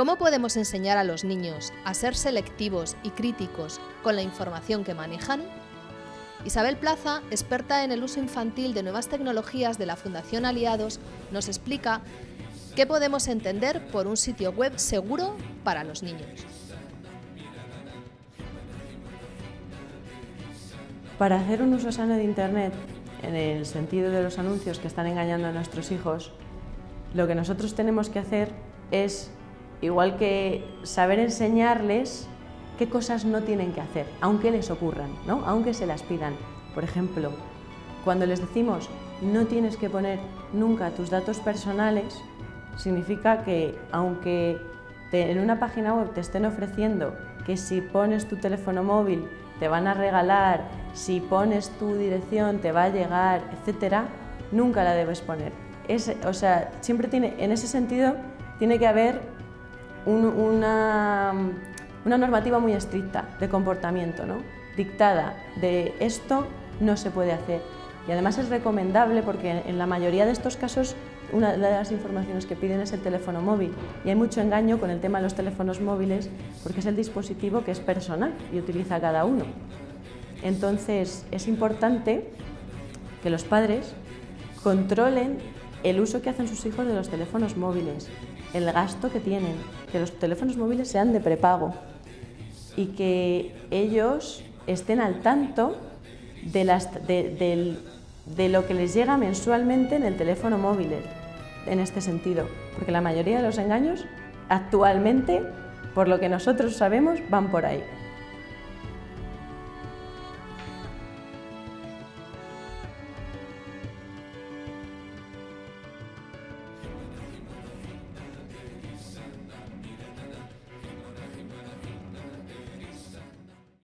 ¿Cómo podemos enseñar a los niños a ser selectivos y críticos con la información que manejan? Isabel Plaza, experta en el uso infantil de nuevas tecnologías de la Fundación Aliados, nos explica qué podemos entender por un sitio web seguro para los niños. Para hacer un uso sano de Internet, en el sentido de los anuncios que están engañando a nuestros hijos, lo que nosotros tenemos que hacer es, igual que saber enseñarles qué cosas no tienen que hacer, aunque les ocurran, ¿no? aunque se las pidan. Por ejemplo, cuando les decimos no tienes que poner nunca tus datos personales, significa que aunque en una página web te estén ofreciendo que si pones tu teléfono móvil te van a regalar, si pones tu dirección te va a llegar, etcétera, nunca la debes poner. o sea, siempre tiene, en ese sentido, tiene que haber una, una, normativa muy estricta de comportamiento, ¿no? dictada de esto no se puede hacer. Y además es recomendable porque en la mayoría de estos casos una de las informaciones que piden es el teléfono móvil y hay mucho engaño con el tema de los teléfonos móviles porque es el dispositivo que es personal y utiliza cada uno. Entonces es importante que los padres controlen el uso que hacen sus hijos de los teléfonos móviles, el gasto que tienen, que los teléfonos móviles sean de prepago y que ellos estén al tanto de, las, de, de lo que les llega mensualmente en el teléfono móvil en este sentido, porque la mayoría de los engaños actualmente, por lo que nosotros sabemos, van por ahí.